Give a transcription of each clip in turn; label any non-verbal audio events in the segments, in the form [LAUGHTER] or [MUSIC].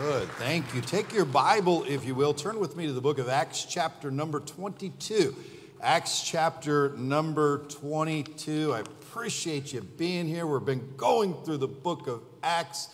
Good, thank you. Take your Bible, if you will, turn with me to the book of Acts, chapter number 22. Acts, chapter number 22. I appreciate you being here. We've been going through the book of Acts,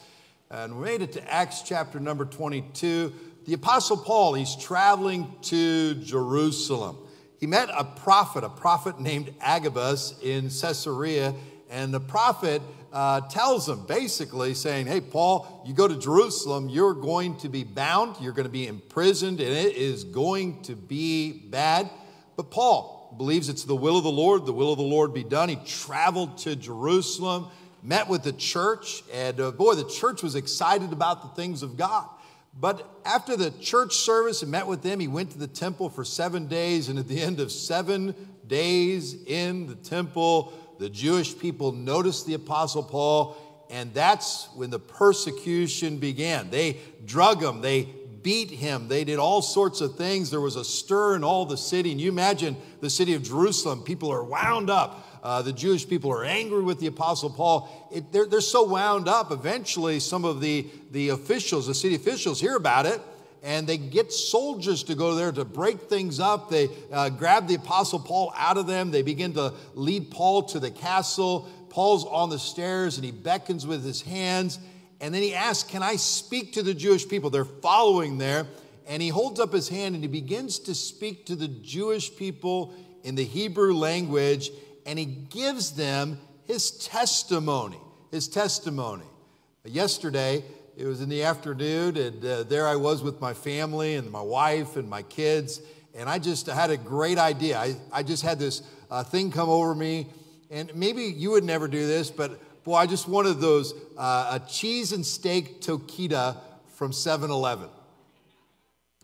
and we made it to Acts, chapter number 22. The Apostle Paul, he's traveling to Jerusalem. He met a prophet, a prophet named Agabus in Caesarea, and the prophet uh, tells him basically saying, Hey, Paul, you go to Jerusalem, you're going to be bound, you're going to be imprisoned, and it is going to be bad. But Paul believes it's the will of the Lord, the will of the Lord be done. He traveled to Jerusalem, met with the church, and uh, boy, the church was excited about the things of God. But after the church service and met with them, he went to the temple for seven days, and at the end of seven days in the temple, the Jewish people noticed the Apostle Paul, and that's when the persecution began. They drug him, they beat him, they did all sorts of things. There was a stir in all the city. And you imagine the city of Jerusalem, people are wound up. Uh, the Jewish people are angry with the Apostle Paul. It, they're, they're so wound up, eventually, some of the, the officials, the city officials, hear about it and they get soldiers to go there to break things up. They uh, grab the Apostle Paul out of them. They begin to lead Paul to the castle. Paul's on the stairs and he beckons with his hands. And then he asks, Can I speak to the Jewish people? They're following there. And he holds up his hand and he begins to speak to the Jewish people in the Hebrew language. And he gives them his testimony. His testimony. Yesterday, it was in the afternoon, and uh, there I was with my family and my wife and my kids. And I just had a great idea. I, I just had this uh, thing come over me. And maybe you would never do this, but boy, I just wanted those uh, a cheese and steak taquito from 7 Eleven.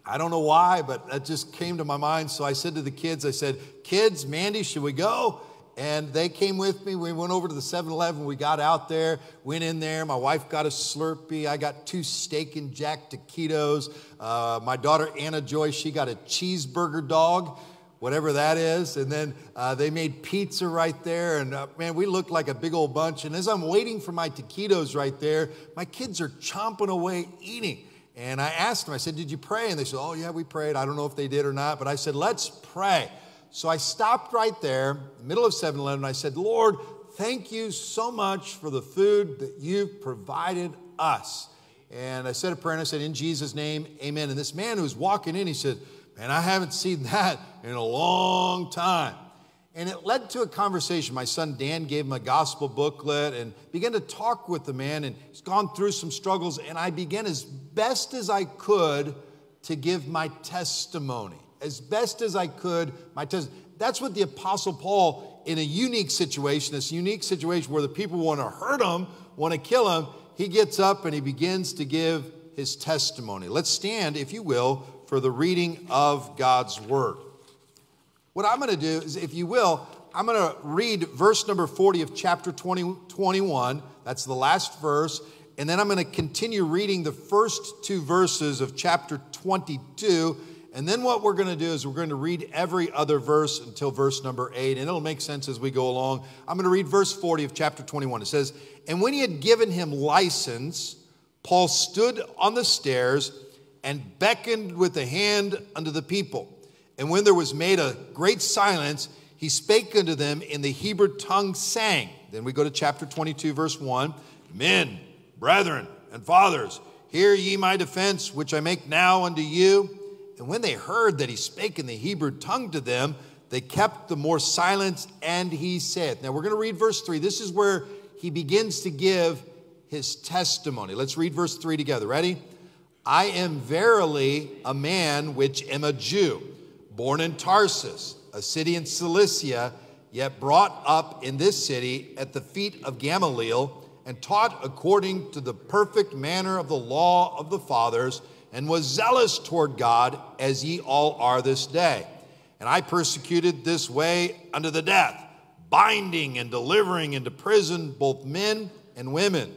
I don't know why, but that just came to my mind. So I said to the kids, I said, Kids, Mandy, should we go? And they came with me. We went over to the 7 Eleven. We got out there, went in there. My wife got a Slurpee. I got two steak and jack taquitos. Uh, my daughter, Anna Joy, she got a cheeseburger dog, whatever that is. And then uh, they made pizza right there. And uh, man, we looked like a big old bunch. And as I'm waiting for my taquitos right there, my kids are chomping away eating. And I asked them, I said, Did you pray? And they said, Oh, yeah, we prayed. I don't know if they did or not, but I said, Let's pray. So I stopped right there, middle of 7 Eleven, I said, Lord, thank you so much for the food that you've provided us. And I said a prayer and I said, In Jesus' name, amen. And this man who was walking in, he said, Man, I haven't seen [LAUGHS] that in a long time. And it led to a conversation. My son Dan gave him a gospel booklet and began to talk with the man. And he's gone through some struggles. And I began as best as I could to give my testimony as best as I could my test. That's what the Apostle Paul, in a unique situation, this unique situation where the people want to hurt him, want to kill him, he gets up and he begins to give his testimony. Let's stand, if you will, for the reading of God's word. What I'm going to do is, if you will, I'm going to read verse number 40 of chapter 20, 21. That's the last verse. And then I'm going to continue reading the first two verses of chapter 22 and then what we're going to do is we're going to read every other verse until verse number eight, and it'll make sense as we go along. I'm going to read verse 40 of chapter 21. It says, And when he had given him license, Paul stood on the stairs and beckoned with the hand unto the people. And when there was made a great silence, he spake unto them in the Hebrew tongue, saying, Then we go to chapter 22, verse 1 Men, brethren, and fathers, hear ye my defense, which I make now unto you. And when they heard that he spake in the Hebrew tongue to them, they kept the more silence, and he said, Now we're going to read verse 3. This is where he begins to give his testimony. Let's read verse 3 together. Ready? I am verily a man which am a Jew, born in Tarsus, a city in Cilicia, yet brought up in this city at the feet of Gamaliel, and taught according to the perfect manner of the law of the fathers and was zealous toward God as ye all are this day. And I persecuted this way unto the death, binding and delivering into prison both men and women,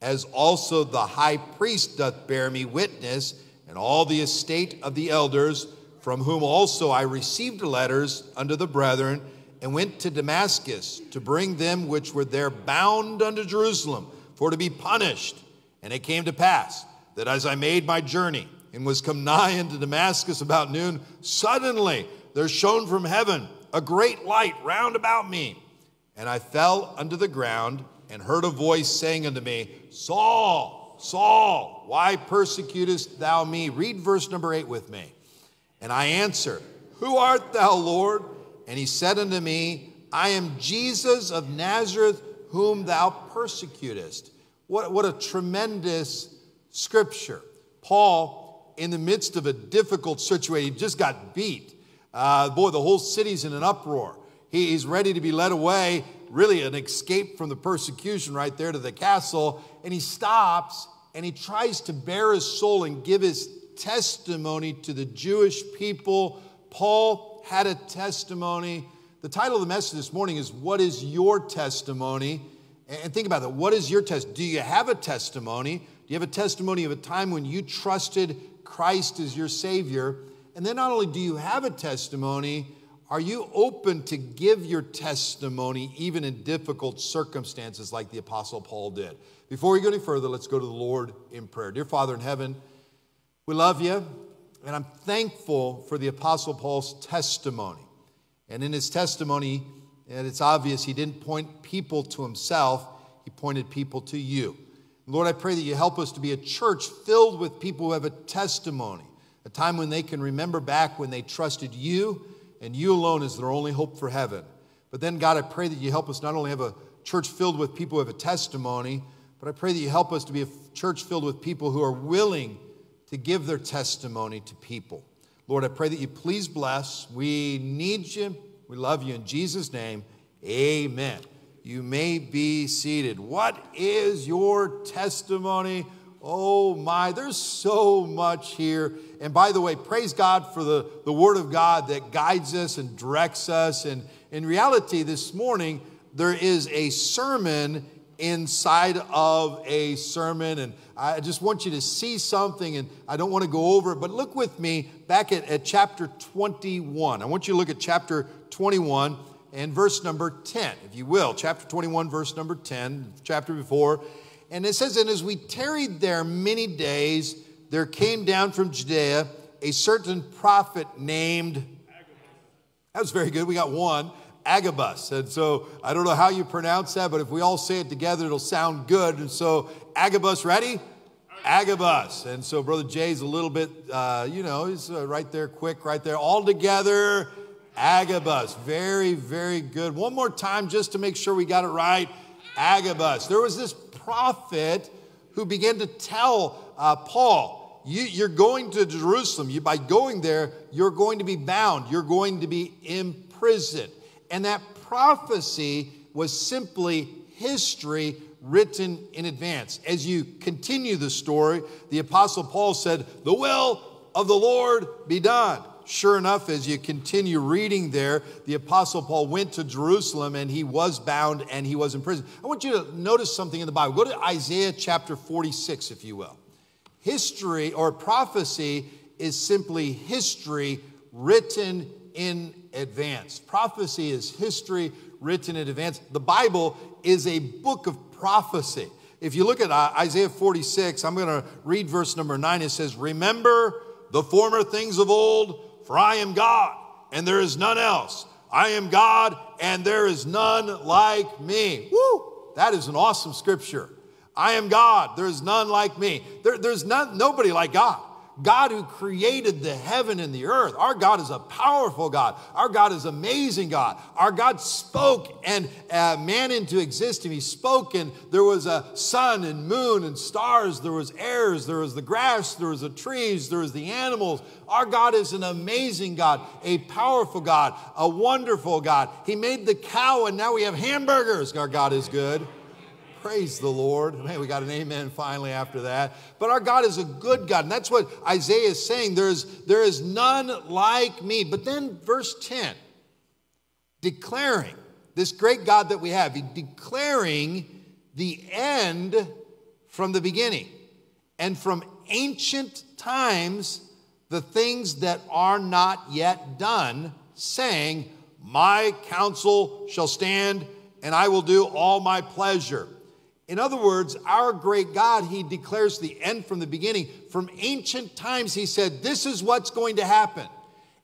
as also the high priest doth bear me witness, and all the estate of the elders, from whom also I received letters unto the brethren, and went to Damascus to bring them which were there bound unto Jerusalem for to be punished. And it came to pass that as I made my journey and was come nigh unto Damascus about noon, suddenly there shone from heaven a great light round about me. And I fell unto the ground and heard a voice saying unto me, Saul, Saul, why persecutest thou me? Read verse number eight with me. And I answered, Who art thou, Lord? And he said unto me, I am Jesus of Nazareth, whom thou persecutest. What, what a tremendous scripture. Paul, in the midst of a difficult situation, he just got beat. Uh, boy, the whole city's in an uproar. He, he's ready to be led away, really an escape from the persecution right there to the castle. And he stops and he tries to bare his soul and give his testimony to the Jewish people. Paul had a testimony. The title of the message this morning is What is Your Testimony? And think about that. What is your test? Do you have a testimony? Do you have a testimony of a time when you trusted Christ as your Savior? And then not only do you have a testimony, are you open to give your testimony even in difficult circumstances like the Apostle Paul did? Before we go any further, let's go to the Lord in prayer. Dear Father in heaven, we love you, and I'm thankful for the Apostle Paul's testimony. And in his testimony, and it's obvious he didn't point people to himself, he pointed people to you. Lord, I pray that you help us to be a church filled with people who have a testimony, a time when they can remember back when they trusted you and you alone is their only hope for heaven. But then, God, I pray that you help us not only have a church filled with people who have a testimony, but I pray that you help us to be a church filled with people who are willing to give their testimony to people. Lord, I pray that you please bless. We need you. We love you in Jesus' name. Amen. You may be seated. What is your testimony? Oh my, there's so much here. And by the way, praise God for the, the Word of God that guides us and directs us. And in reality, this morning, there is a sermon inside of a sermon. And I just want you to see something, and I don't want to go over it, but look with me back at, at chapter 21. I want you to look at chapter 21 and verse number 10, if you will. Chapter 21, verse number 10, chapter before. And it says, And as we tarried there many days, there came down from Judea a certain prophet named. That was very good. We got one. Agabus. And so I don't know how you pronounce that, but if we all say it together, it'll sound good. And so, Agabus, ready? Agabus. And so, Brother Jay's a little bit, uh, you know, he's uh, right there, quick, right there. All together, Agabus. Very, very good. One more time, just to make sure we got it right. Agabus. There was this prophet who began to tell uh, Paul, you, are going to Jerusalem. You, by going there, you're going to be bound. You're going to be imprisoned. And that prophecy was simply history written in advance. As you continue the story, the Apostle Paul said, The will of the Lord be done. Sure enough, as you continue reading there, the Apostle Paul went to Jerusalem and he was bound and he was in prison. I want you to notice something in the Bible. Go to Isaiah chapter 46, if you will. History or prophecy is simply history written in advance. Prophecy is history written in advance. The Bible is a book of prophecy. If you look at uh, Isaiah 46, I'm going to read verse number 9. It says, Remember the former things of old, for I am God, and there is none else. I am God, and there is none like me. Woo! That is an awesome scripture. I am God, there is none like me. There, there's none, nobody like God. God who created the heaven and the earth. Our God is a powerful God. Our God is amazing God. Our God spoke and uh, man into existence. He spoke and there was a sun and moon and stars. There was airs. There was the grass. There was the trees. There was the animals. Our God is an amazing God, a powerful God, a wonderful God. He made the cow and now we have hamburgers. Our God is good. Praise the Lord. Man, we got an amen finally after that. But our God is a good God. And that's what Isaiah is saying. There is, there is none like me. But then verse 10, declaring this great God that we have, declaring the end from the beginning and from ancient times the things that are not yet done, saying, My counsel shall stand and I will do all my pleasure. In other words, our great God, He declares the end from the beginning. From ancient times, He said, This is what's going to happen.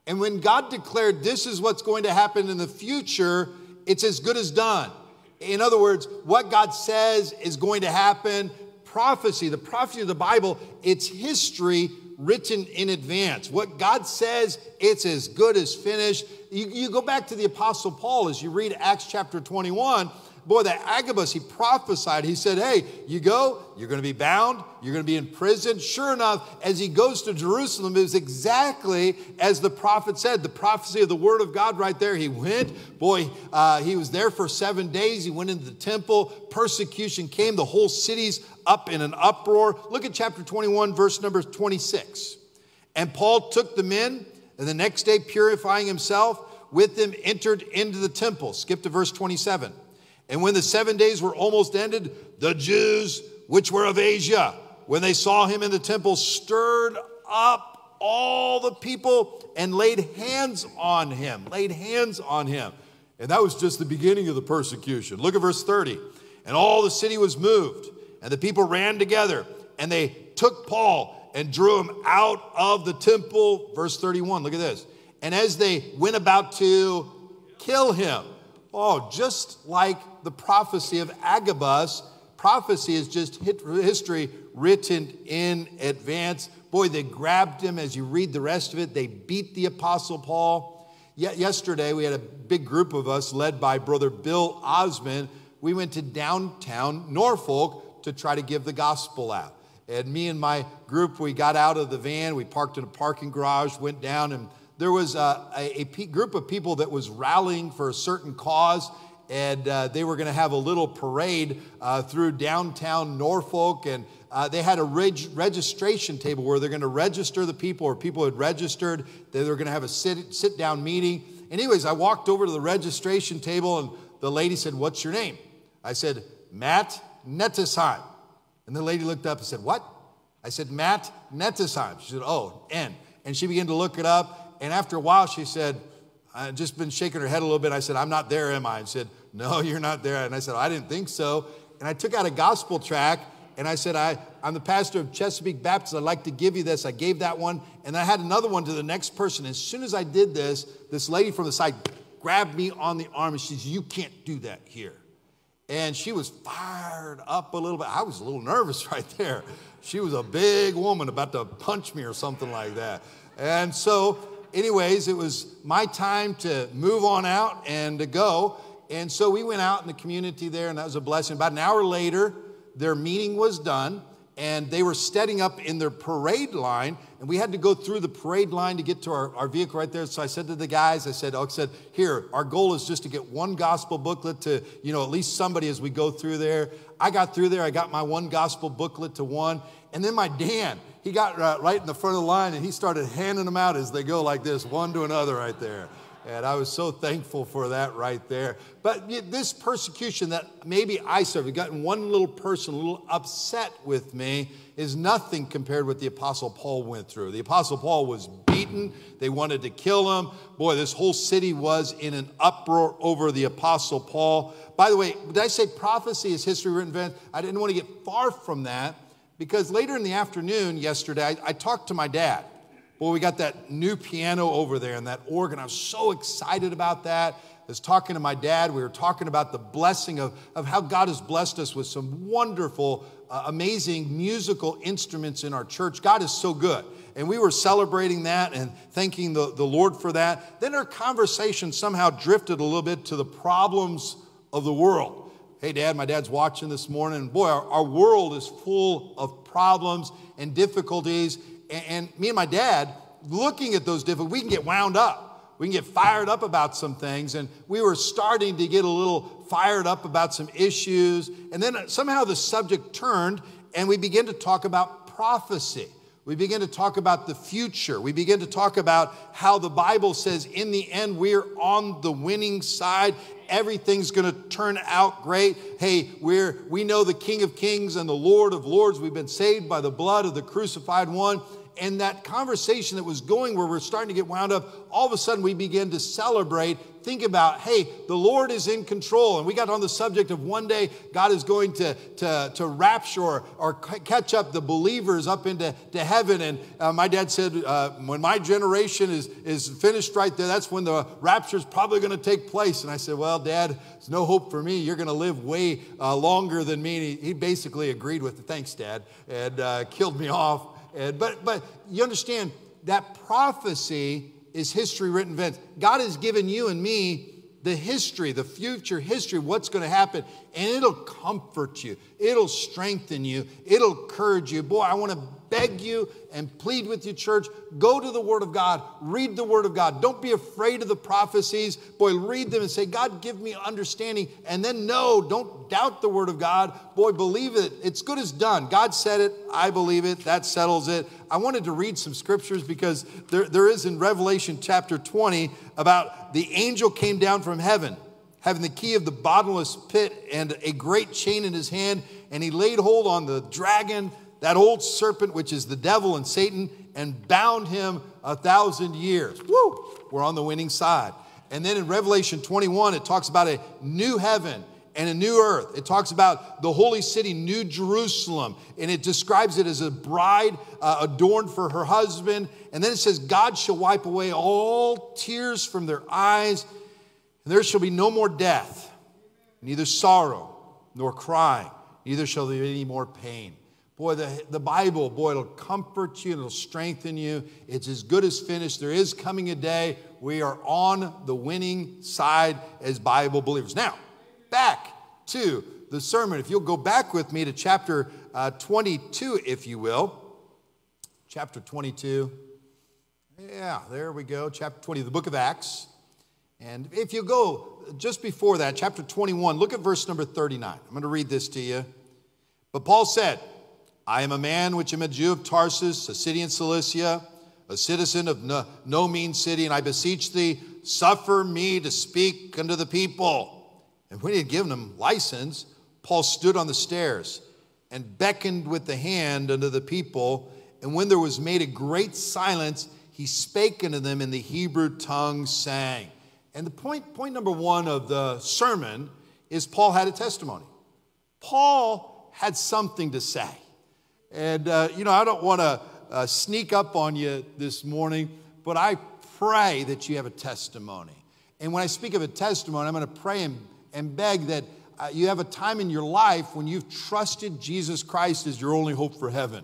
And when God declared this is what's going to happen in the future, it's as good as done. In other words, what God says is going to happen, prophecy, the prophecy of the Bible, it's history written in advance. What God says, it's as good as finished. You, you go back to the Apostle Paul as you read Acts chapter 21 boy, that Agabus, he prophesied. He said, Hey, you go, you're going to be bound, you're going to be in prison. Sure enough, as he goes to Jerusalem, it was exactly as the prophet said, the prophecy of the word of God right there. He went, boy, uh, he was there for seven days. He went into the temple. Persecution came. The whole city's up in an uproar. Look at chapter 21, verse number 26. And Paul took the men, and the next day, purifying himself, with them entered into the temple. Skip to verse 27. And when the seven days were almost ended, the Jews which were of Asia, when they saw him in the temple, stirred up all the people and laid hands on him, laid hands on him. And that was just the beginning of the persecution. Look at verse 30. And all the city was moved, and the people ran together, and they took Paul and drew him out of the temple. Verse 31, look at this. And as they went about to kill him, Oh, just like the prophecy of Agabus, prophecy is just history written in advance. Boy, they grabbed him as you read the rest of it. They beat the Apostle Paul. Yet yesterday, we had a big group of us led by Brother Bill Osmond. We went to downtown Norfolk to try to give the gospel out. And me and my group, we got out of the van, we parked in a parking garage, went down and there was a, a, a group of people that was rallying for a certain cause, and uh, they were going to have a little parade uh, through downtown Norfolk. And uh, they had a reg- registration table where they're going to register the people, or people had registered. They were going to have a sit, sit down meeting. Anyways, I walked over to the registration table, and the lady said, What's your name? I said, Matt Nettesheim. And the lady looked up and said, What? I said, Matt Nettesheim. She said, Oh, N. And she began to look it up and after a while, she said, I just been shaking her head a little bit. I said, I'm not there, am I? And said, No, [LAUGHS] you're not there. And I said, I didn't think so. And I took out a gospel track and I said, I, I'm the pastor of Chesapeake Baptist. I'd like to give you this. I gave that one. And I had another one to the next person. As soon as I did this, this lady from the side grabbed me on the arm and she said, You can't do that here. And she was fired up a little bit. I was a little nervous [LAUGHS] right there. She was a big woman about to punch me or something like that. And so anyways, it was my time to move on out and to go. And so we went out in the community there, and that was a blessing. About an hour later, their meeting was done, and they were setting up in their parade line, and we had to go through the parade line to get to our, our vehicle right there. So I said to the guys, I said, oh, I said, here, our goal is just to get one gospel booklet to, you know, at least somebody as we go through there. I got through there, I got my one gospel booklet to one, and then my [LAUGHS] Dan, he got uh, right in the front of the line and he started handing them out as they go like this, one to another right there. And I was so thankful for that right there. But this persecution that maybe I suffered, gotten one little person a little upset with me, is nothing compared with the Apostle Paul went through. The Apostle Paul was beaten. They wanted to kill him. Boy, this whole city was in an uproar over the Apostle Paul. By the way, did I say prophecy is history written? I didn't want to get far from that because later in the afternoon yesterday, I, I talked to my dad. Well, we got that new piano over there and that organ. I was so excited about that. I was talking to my dad. We were talking about the blessing of, of how God has blessed us with some wonderful, uh, amazing musical instruments in our church. God is so good. And we were celebrating that and thanking the, the Lord for that. Then our conversation somehow drifted a little bit to the problems of the world. Hey, Dad, my dad's watching this morning. Boy, our, our world is full of problems and difficulties. And, and, me and my dad, looking at those difficulties, we can get wound up. We can get fired up about some things. And we were starting to get a little fired up about some issues. And then uh, somehow the subject turned and we began to talk about prophecy. We begin to talk about the future. We begin to talk about how the Bible says in the end we're on the winning side everything's going to turn out great. Hey, we're, we know the King of Kings and the Lord of Lords. We've been saved by the blood of the crucified one. And that conversation that was going where we're starting to get wound up, all of a sudden we begin to celebrate think about, hey, the Lord is in control. And we got on the subject of one day God is going to, to, to rapture or, catch up the believers up into to heaven. And uh, my dad said, uh, when my generation is, is finished right there, that's when the rapture is probably going to take place. And I said, well, Dad, there's no hope for me. You're going to live way uh, longer than me. And he, he, basically agreed with it. Thanks, Dad. And uh, killed me off. And, but, but you understand that prophecy is history written events. God has given you and me the history, the future history, what's going to happen, and it'll comfort you. It'll strengthen you. It'll encourage you. Boy, I want to beg you and plead with you, church. Go to the Word of God. Read the Word of God. Don't be afraid of the prophecies. Boy, read them and say, God, give me understanding. And then, no, don't doubt the Word of God. Boy, believe it. It's good as done. God said it. I believe it. That settles it. I wanted to read some scriptures because there, there is in Revelation chapter 20 about the angel came down from heaven having the key of the bottomless pit and a great chain in his hand, and he laid hold on the dragon, that old serpent, which is the devil and Satan, and bound him a thousand years. Woo! We're on the winning side. And then in Revelation 21, it talks about a new heaven and a new earth. It talks about the holy city, New Jerusalem, and it describes it as a bride uh, adorned for her husband. And then it says, God shall wipe away all tears from their eyes, and there shall be no more death, neither sorrow nor crying, neither shall there be any more pain. Boy, the, the Bible, boy, it'll comfort you, and it'll strengthen you. It's as good as finished. There is coming a day we are on the winning side as Bible believers. Now, back to the sermon. If you'll go back with me to chapter uh, 22, if you will. Chapter 22. Yeah, there we go. Chapter 20, the book of Acts. And if you go just before that, chapter 21, look at verse number 39. I'm going to read this to you. But Paul said, I am a man which am a Jew of Tarsus, a city in Cilicia, a citizen of no, no mean city, and I beseech thee, suffer me to speak unto the people. And when he had given him license, Paul stood on the stairs and beckoned with the hand unto the people. And when there was made a great silence, he spake unto them in the Hebrew tongue, saying, and the point, point number one of the sermon is Paul had a testimony. Paul had something to say. And, uh, you know, I don't want to uh, sneak up on you this morning, but I pray that you have a testimony. And when I speak of a testimony, I'm going to pray and, and beg that uh, you have a time in your life when you've trusted Jesus Christ as your only hope for heaven.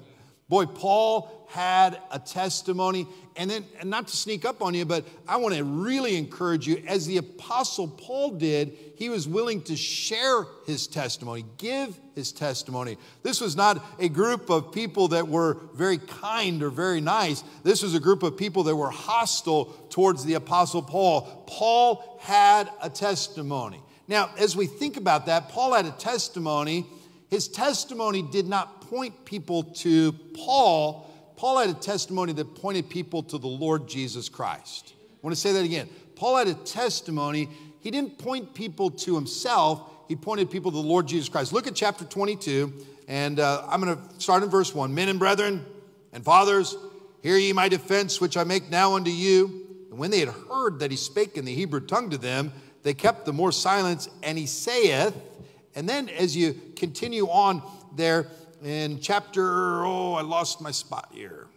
Boy, Paul had a testimony. And then, and not to sneak up on you, but I want to really encourage you, as the Apostle Paul did, he was willing to share his testimony, give his testimony. This was not a group of people that were very kind or very nice. This was a group of people that were hostile towards the Apostle Paul. Paul had a testimony. Now, as we think about that, Paul had a testimony. His testimony did not point people to Paul, Paul had a testimony that pointed people to the Lord Jesus Christ. I want to say that again. Paul had a testimony. He didn't point people to himself, he pointed people to the Lord Jesus Christ. Look at chapter 22, and uh, I'm going to start in verse 1. Men and brethren and fathers, hear ye my defense, which I make now unto you. And when they had heard that he spake in the Hebrew tongue to them, they kept the more silence, and he saith, and then as you continue on there, in chapter, oh, I lost my spot here.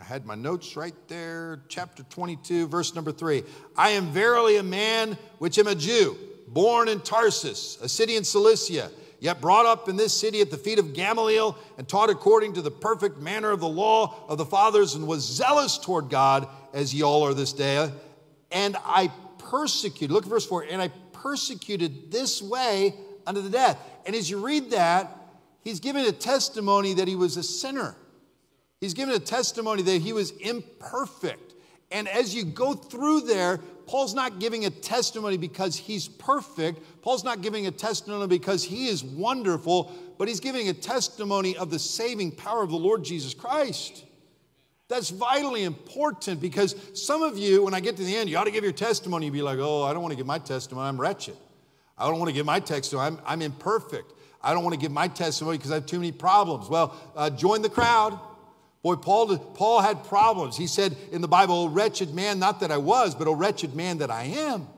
I had my notes right there, chapter 22, verse number 3. I am verily a man which am a Jew, born in Tarsus, a city in Cilicia, yet brought up in this city at the feet of Gamaliel, and taught according to the perfect manner of the law of the fathers, and was zealous toward God, as ye all are this day. And I persecuted, look at verse 4, and I persecuted this way unto the death. And as you read that, He's given a testimony that he was a sinner. He's given a testimony that he was imperfect. And as you go through there, Paul's not giving a testimony because he's perfect. Paul's not giving a testimony because he is wonderful, but he's giving a testimony of the saving power of the Lord Jesus Christ. That's vitally important because some of you, when I get to the end, you ought to give your testimony. You'd be like, oh, I don't want to give my testimony. I'm wretched. I don't want to give my testimony. I'm, I'm imperfect. I don't want to give my testimony because I have too many problems. Well, uh, join the crowd. Boy, Paul, Paul had problems. He said in the Bible, oh, wretched man, not that I was, but oh, wretched man that I am.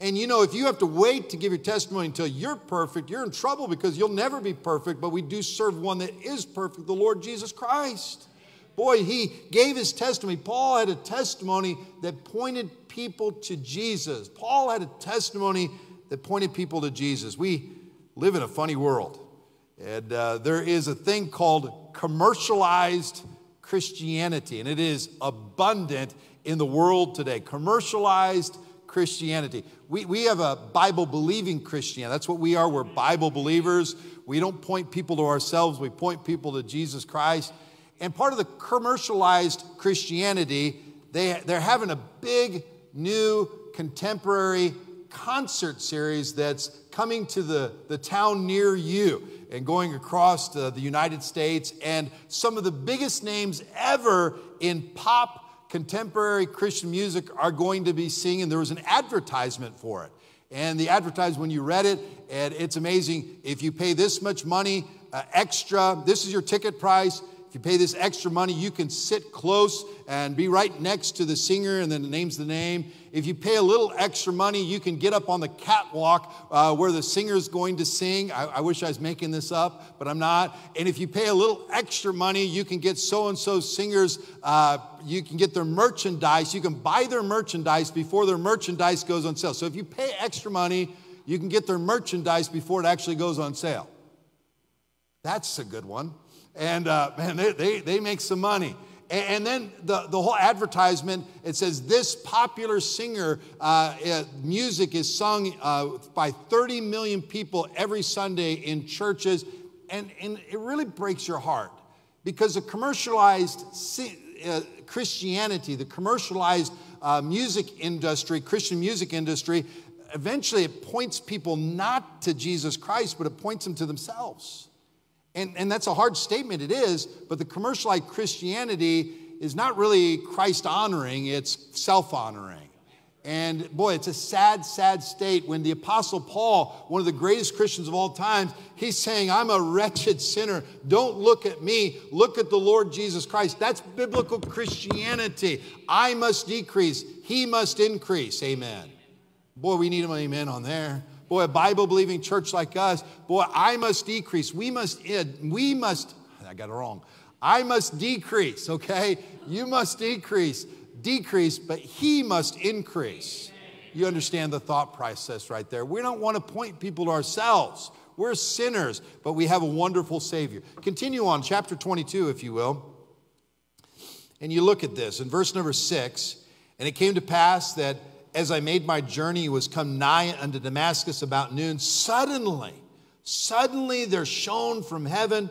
And you know, if you have to wait to give your testimony until you're perfect, you're in trouble because you'll never be perfect, but we do serve one that is perfect, the Lord Jesus Christ. Boy, he gave his testimony. Paul had a testimony that pointed people to Jesus. Paul had a testimony that pointed people to Jesus. We live in a funny world, and uh, there is a thing called commercialized Christianity, and it is abundant in the world today. Commercialized Christianity. We, we have a Bible believing Christianity. That's what we are. We're Bible believers. We don't point people to ourselves, we point people to Jesus Christ. And part of the commercialized Christianity, they, they're having a big new contemporary concert series that's coming to the, the town near you and going across the, the United States. And some of the biggest names ever in pop contemporary Christian music are going to be singing. There was an advertisement for it. And the advertisement, when you read it, and it's amazing. If you pay this much money uh, extra, this is your ticket price. If you pay this extra money, you can sit close and be right next to the singer, and then the name's the name. If you pay a little extra money, you can get up on the catwalk uh, where the singer's going to sing. I, I, wish I was making this up, but I'm not. And if you pay a little extra money, you can get so and so singers, uh, you can get their merchandise. You can buy their merchandise before their merchandise goes on sale. So if you pay extra money, you can get their merchandise before it actually goes on sale. That's a good one and uh, man, they, they, they make some money. And then the, the whole advertisement, it says this popular singer uh, music is sung uh, by 30 million people every Sunday in churches. And, and it really breaks your heart because the commercialized uh, Christianity, the commercialized uh, music industry, Christian music industry, eventually it points people not to Jesus Christ, but it points them to themselves. And, and that's a hard statement, it is, but the commercialized Christianity is not really Christ honoring, it's self honoring. And boy, it's a sad, sad state when the Apostle Paul, one of the greatest Christians of all times, he's saying, I'm a wretched sinner. Don't look at me. Look at the Lord Jesus Christ. That's biblical Christianity. I must decrease, he must increase. Amen. Boy, we need an amen on there. Boy, a Bible believing church like us, boy, I must decrease. We must, we must, I got it wrong. I must decrease, okay? You must decrease, decrease, but he must increase. You understand the thought process right there. We don't want to point people to ourselves. We're sinners, but we have a wonderful Savior. Continue on, chapter 22, if you will. And you look at this in verse number six. And it came to pass that as I made my journey, was come nigh unto Damascus about noon. Suddenly, suddenly there shone from heaven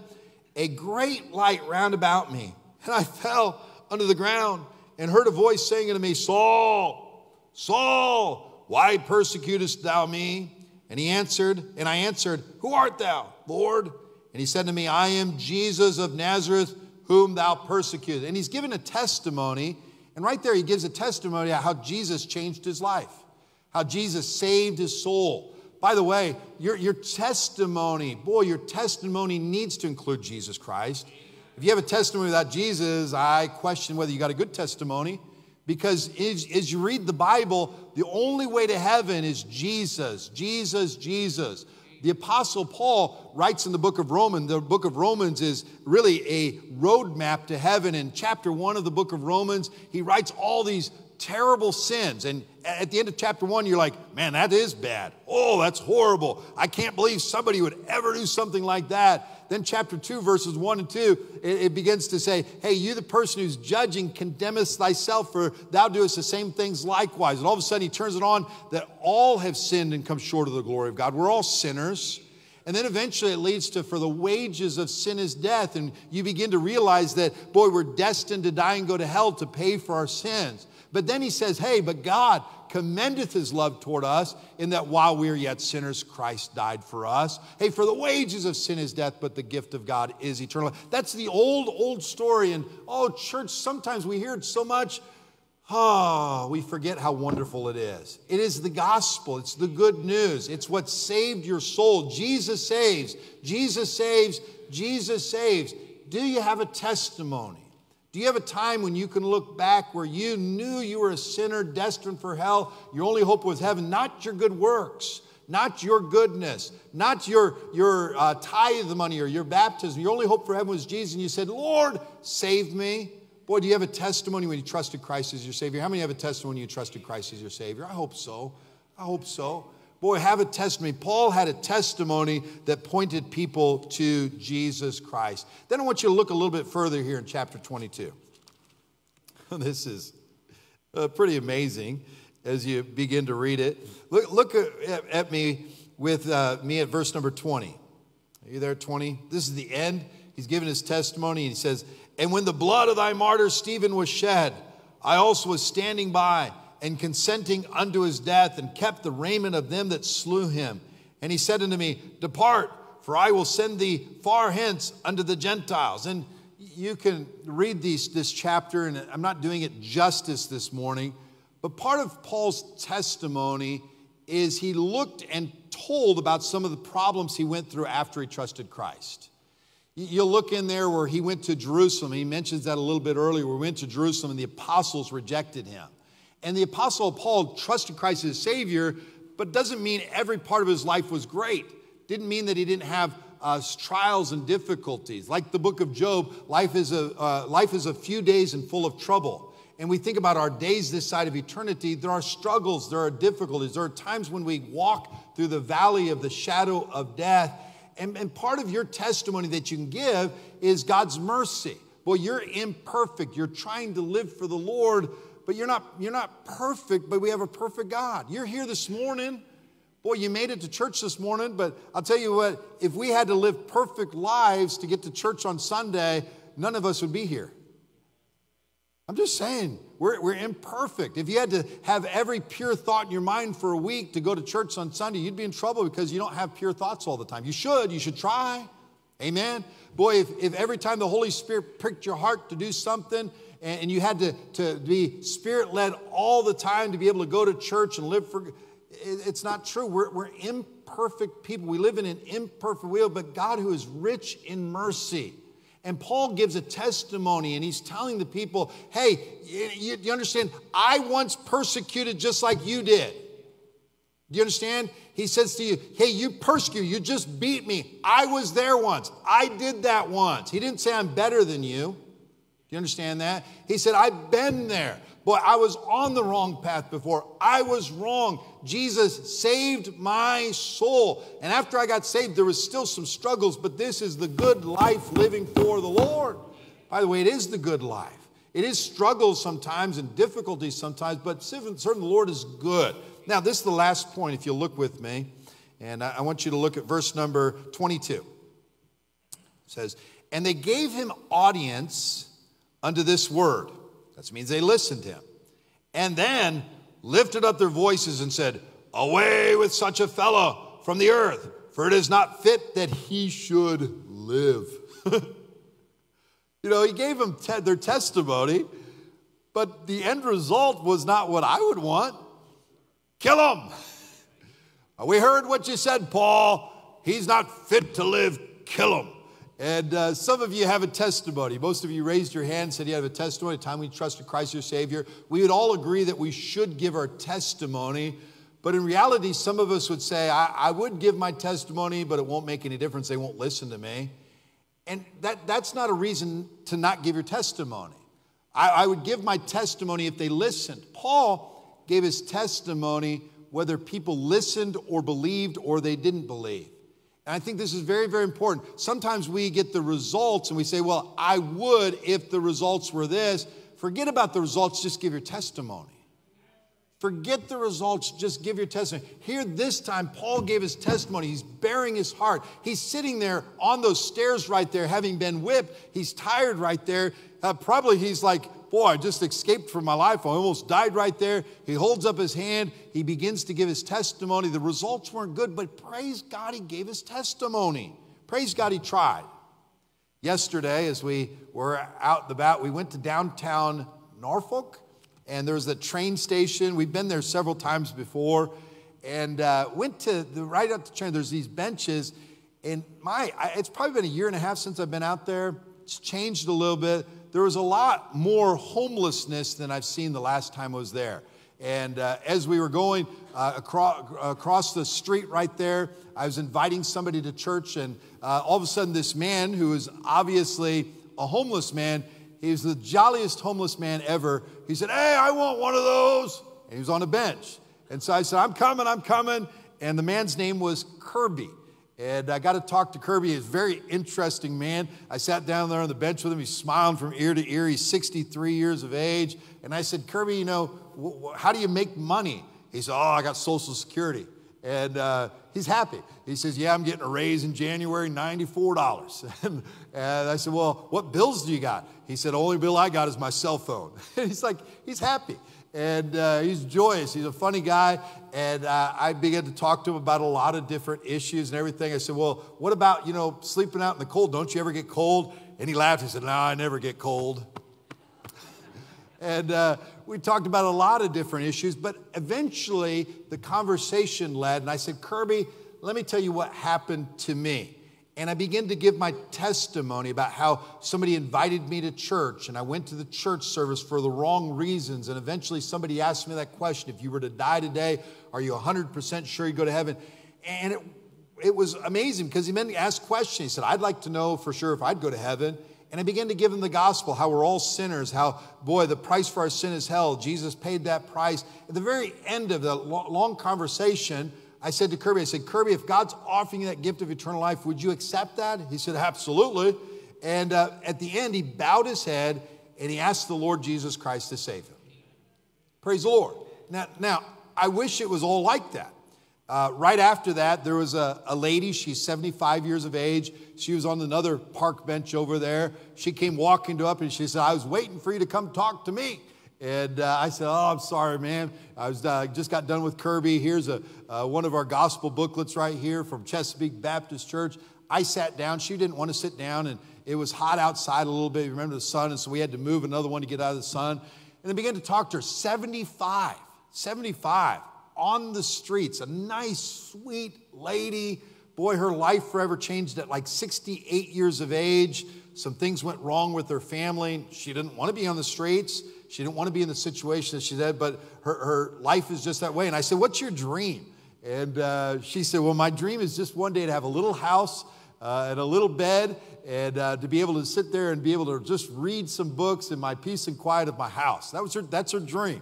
a great light round about me. And I fell under the ground and heard a voice saying unto me, Saul, Saul, why persecutest thou me? And he answered, and I answered, Who art thou, Lord? And he said to me, I am Jesus of Nazareth, whom thou persecutest. And he's given a testimony and right there, he gives a testimony of how Jesus changed his life, how Jesus saved his soul. By the way, your, your testimony, boy, your testimony needs to include Jesus Christ. If you have a testimony without Jesus, I question whether you got a good testimony. Because as, as you read the Bible, the only way to heaven is Jesus, Jesus, Jesus. The Apostle Paul writes in the book of Romans, the book of Romans is really a roadmap to heaven. In chapter one of the book of Romans, he writes all these terrible sins. And at the end of chapter one, you're like, man, that is bad. Oh, that's horrible. I can't believe somebody would ever do something like that. Then, chapter 2, verses 1 and 2, it, it begins to say, Hey, you, the person who's judging, condemnest thyself, for thou doest the same things likewise. And all of a sudden, he turns it on that all have sinned and come short of the glory of God. We're all sinners. And then eventually it leads to, for the wages of sin is death. And you begin to realize that, boy, we're destined to die and go to hell to pay for our sins. But then he says, hey, but God commendeth his love toward us in that while we are yet sinners, Christ died for us. Hey, for the wages of sin is death, but the gift of God is eternal. That's the old, old story. And oh, church, sometimes we hear it so much. Oh, we forget how wonderful it is. It is the gospel, it's the good news, it's what saved your soul. Jesus saves, Jesus saves, Jesus saves. Do you have a testimony? Do you have a time when you can look back where you knew you were a sinner destined for hell? Your only hope was heaven, not your good works, not your goodness, not your, your uh, tithe money or your baptism. Your only hope for heaven was Jesus, and you said, Lord, save me. Boy, do you have a testimony when you trusted Christ as your Savior? How many have a testimony when you trusted Christ as your Savior? I hope so. I hope so. Boy, have a testimony. Paul had a testimony that pointed people to Jesus Christ. Then I want you to look a little bit further here in chapter 22. [LAUGHS] This is uh, pretty amazing as you begin to read it. Look, look at, at me with uh, me at verse number 20. Are you there, 20? This is the end. He's given his testimony and he says, And when the blood of thy martyr Stephen was shed, I also was standing by and consenting unto his death and kept the raiment of them that slew him. And he said unto me, Depart, for I will send thee far hence unto the Gentiles. And you can read these, this chapter, and I'm not doing it justice this morning but part of Paul's testimony is he looked and told about some of the problems he went through after he trusted Christ. You'll look in there where he went to Jerusalem. He mentions that a little bit earlier. We went to Jerusalem and the apostles rejected him. And the apostle Paul trusted Christ as Savior, but doesn't mean every part of his life was great. Didn't mean that he didn't have uh, trials and difficulties. Like the book of Job, life is, a, uh, life is a few days and full of trouble and we think about our days this side of eternity, there are struggles, there are difficulties, there are times when we walk through the valley of the shadow of death. And, and part of your testimony that you can give is God's mercy. Well, you're imperfect, you're trying to live for the Lord, but you're not, you're not perfect, but we have a perfect God. You're here this morning. Boy, you made it to church this morning, but I'll tell you what, if we had to live perfect lives to get to church on Sunday, none of us would be here. I'm just saying, we're, we're imperfect. If you had to have every pure thought in your mind for a week to go to church on Sunday, you'd be in trouble because you don't have pure thoughts all the time. You should, you should try. Amen. Boy, if, if every time the Holy Spirit pricked your heart to do something and, you had to, to be spirit led all the time to be able to go to church and live for, it, it's not true. We're, we're imperfect people. We live in an imperfect world, but God who is rich in mercy and Paul gives a testimony and he's telling the people, hey, you, you, understand? I once persecuted just like you did. Do you understand? He says to you, hey, you persecute, you just beat me. I was there once. I did that once. He didn't say I'm better than you. Do you understand that? He said, I've been there. Boy, I was on the wrong path before. I was wrong. Jesus saved my soul. And after I got saved, there was still some struggles, but this is the good life living for the Lord. By the way, it is the good life. It is struggles sometimes and difficulties sometimes, but certainly the Lord is good. Now, this is the last point, if you'll look with me. And I want you to look at verse number 22. It says, And they gave him audience unto this word. That means they listened to him. And then lifted up their voices and said, Away with such a fellow from the earth, for it is not fit that he should live. [LAUGHS] you know, he gave them te- their testimony, but the end result was not what I would want. Kill him. [LAUGHS] We heard what you said, Paul. He's not fit to live. Kill him. And uh, some of you have a testimony. Most of you raised your hand, said you have a testimony. The time we trusted Christ your Savior. We would all agree that we should give our testimony. But in reality, some of us would say, I, I would give my testimony, but it won't make any difference. They won't listen to me. And that, that's not a reason to not give your testimony. I, I would give my testimony if they listened. Paul gave his testimony whether people listened or believed or they didn't believe. And I think this is very, very important. Sometimes we get the results and we say, well, I would if the results were this. Forget about the results, just give your testimony. Forget the results, just give your testimony. Here, this time, Paul gave his testimony. He's baring his heart. He's sitting there on those stairs right there, having been whipped. He's tired right there. Uh, probably he's like, boy, I just escaped from my life. I almost died right there. He holds up his hand. He begins to give his testimony. The results weren't good, but praise God, he gave his testimony. Praise God, he tried. Yesterday, as we were out and about, we went to downtown Norfolk, and there's a train station. We've been there several times before, and uh, went to the right up the train. There's these benches, and my, it's probably been a year and a half since I've been out there. It's changed a little bit there was a lot more homelessness than I've seen the last time I was there. And uh, as we were going uh, across, across the street right there, I was inviting somebody to church, and uh, all of a sudden, this man who was obviously a homeless man, he was the jolliest homeless man ever. He said, Hey, I want one of those. And he was on a bench. And so I said, I'm coming, I'm coming. And the man's name was Kirby. And I got to talk to Kirby. He's a very interesting man. I sat down there on the bench with him. He's smiling from ear to ear. He's 63 years of age. And I said, Kirby, you know, how do you make money? He said, Oh, I got Social Security. And uh, he's happy. He says, Yeah, I'm getting a raise in January, $94. [LAUGHS] and, and I said, Well, what bills do you got? He said, Only bill I got is my cell phone. and [LAUGHS] he's like, He's happy. And uh, he's joyous. He's a funny guy. And uh, I began to talk to him about a lot of different issues and everything. I said, Well, what about, you know, sleeping out in the cold? Don't you ever get cold? And he laughed. He said, No, I never get cold. [LAUGHS] and uh, we talked about a lot of different issues, but eventually the conversation led, and I said, Kirby, let me tell you what happened to me. And I began to give my testimony about how somebody invited me to church, and I went to the church service for the wrong reasons. And eventually somebody asked me that question if you were to die today, are you 100% sure you'd go to heaven? And it, it was amazing because he meant to ask questions. He said, I'd like to know for sure if I'd go to heaven. And I began to give him the gospel, how we're all sinners, how, boy, the price for our sin is hell. Jesus paid that price. At the very end of the long conversation, I said to Kirby, I said, Kirby, if God's offering you that gift of eternal life, would you accept that? He said, absolutely. And uh, at the end, he bowed his head and he asked the Lord Jesus Christ to save him. Praise the Lord. Now, now I wish it was all like that. Uh, right after that, there was a, a lady, she's 75 years of age. She was on another park bench over there. She came walking up and she said, I was waiting for you to come talk to me. And uh, I said, Oh, I'm sorry, man. I was, uh, just got done with Kirby. Here's a, uh, one of our gospel booklets right here from Chesapeake Baptist Church. I sat down. She didn't want to sit down, and it was hot outside a little bit. Remember the sun, and so we had to move another one to get out of the sun. And I began to talk to her. 75, 75 on the streets, a nice, sweet lady. Boy, her life forever changed at like 68 years of age. Some things went wrong with her family. She didn't want to be on the streets. She didn't want to be in the situation that she said, but her, her life is just that way. And I said, What's your dream? And uh, she said, Well, my dream is just one day to have a little house uh, and a little bed and uh, to be able to sit there and be able to just read some books in my peace and quiet of my house. That was her, that's her dream.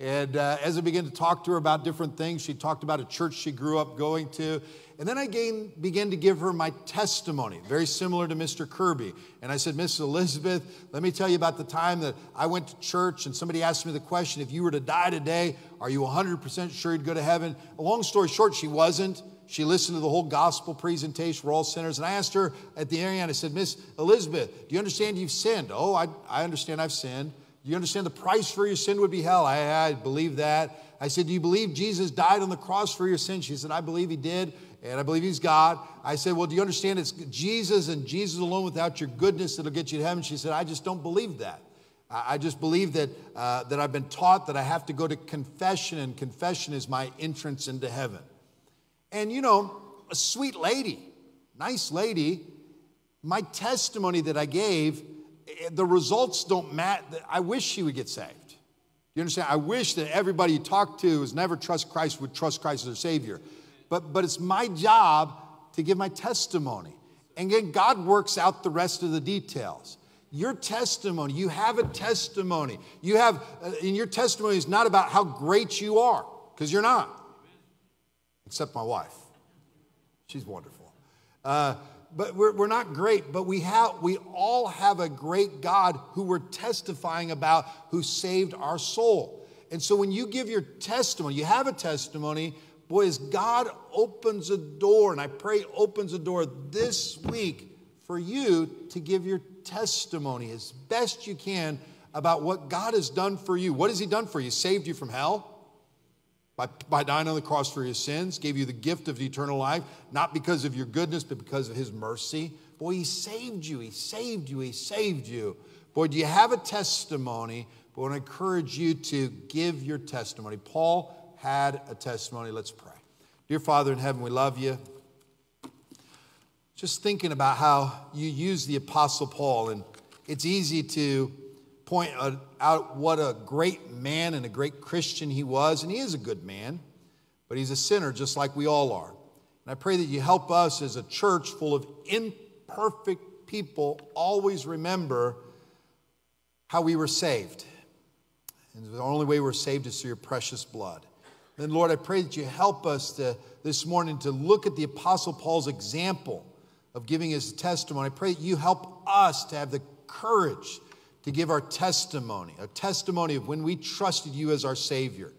And uh, as I began to talk to her about different things, she talked about a church she grew up going to. And then I began to give her my testimony, very similar to Mr. Kirby. And I said, Mrs. Elizabeth, let me tell you about the time that I went to church and somebody asked me the question if you were to die today, are you 100% sure you'd go to heaven? A long story short, she wasn't. She listened to the whole gospel presentation. We're all sinners. And I asked her at the end, I said, Miss Elizabeth, do you understand you've sinned? Oh, I, I understand I've sinned. Do you understand the price for your sin would be hell? I, I believe that. I said, Do you believe Jesus died on the cross for your sin? She said, I believe he did, and I believe he's God. I said, Well, do you understand it's Jesus and Jesus alone without your goodness that'll get you to heaven? She said, I just don't believe that. I just believe that, uh, that I've been taught that I have to go to confession, and confession is my entrance into heaven. And you know, a sweet lady, nice lady, my testimony that I gave the results don't matter. I wish she would get saved. You understand? I wish that everybody you talk to who's never trust Christ would trust Christ as their Savior. But, but it's my job to give my testimony. And again, God works out the rest of the details. Your testimony, you have a testimony. You have, uh, and your testimony is not about how great you are, because you're not, except my wife. She's wonderful. Uh, but we're, we're not great, but we, have, we all have a great God who we're testifying about who saved our soul. And so when you give your testimony, you have a testimony, boy, as God opens a door, and I pray opens a door this week for you to give your testimony as best you can about what God has done for you. What has He done for you? Saved you from hell? By, by dying on the cross for your sins, gave you the gift of eternal life, not because of your goodness, but because of his mercy. Boy, he saved you, he saved you, he saved you. Boy, do you have a testimony? But I want to encourage you to give your testimony. Paul had a testimony. Let's pray. Dear Father in heaven, we love you. Just thinking about how you use the Apostle Paul, and it's easy to point uh, out what a great man and a great Christian he was, and he is a good man, but he's a sinner just like we all are. And I pray that you help us as a church full of imperfect people always remember how we were saved. And the only way we're saved is through your precious blood. Then, Lord, I pray that you help us to, this morning to look at the Apostle Paul's example of giving his testimony. I pray that you help us to have the courage to give our testimony, a testimony of when we trusted you as our Savior.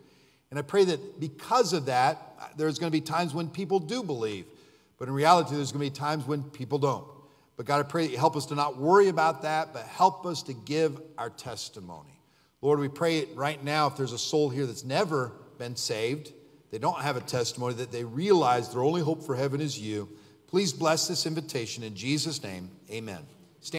And I pray that because of that, there's going to be times when people do believe, but in reality, there's going to be times when people don't. But God, I pray that you help us to not worry about that, but help us to give our testimony. Lord, we pray right now if there's a soul here that's never been saved, they don't have a testimony, that they realize their only hope for heaven is you. Please bless this invitation in Jesus' name. Amen.